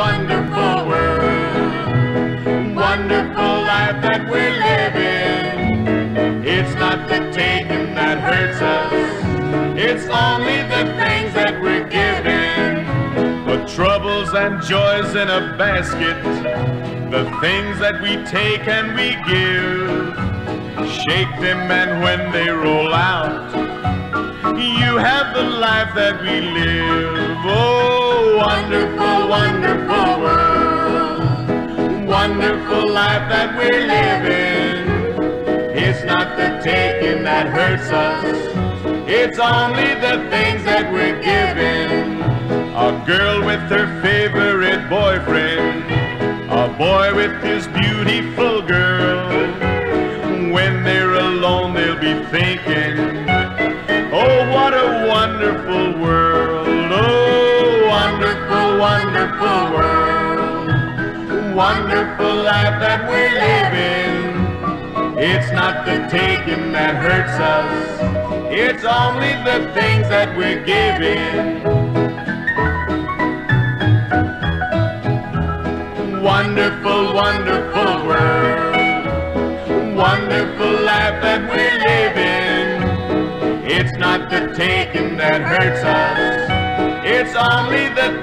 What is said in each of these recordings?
wonderful world, wonderful life that we're living. It's not the taking that hurts us, it's only the things that we're giving. The troubles and joys in a basket, the things that we take and we give. Shake them and when they roll out, you have the life that we live. Wonderful world. Wonderful life that we're living. It's not the taking that hurts us. It's only the things that we're giving. A girl with her favorite boyfriend. A boy with his beautiful girl. When they're alone, they'll be thinking, Oh, what a wonderful wonderful, world. Wonderful life that we're living. It's not the taking that hurts us. It's only the things that we're giving. Wonderful, wonderful world. Wonderful life that we're living. It's not the taking that hurts us. It's only the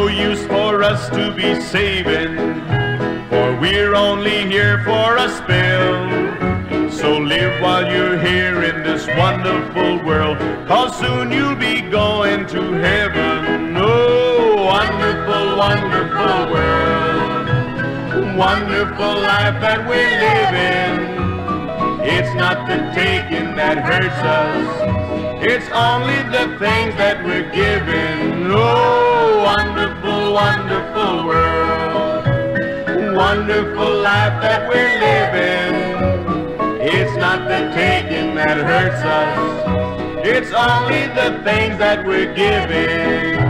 no use for us to be saving, for we're only here for a spell. So live while you're here in this wonderful world, cause soon you'll be going to heaven. Oh, wonderful, wonderful world. Wonderful life that we're living. It's not the taking that hurts us. It's only the things that we're given. Oh, Wonderful life that we're living. It's not the taking that hurts us. It's only the things that we're giving.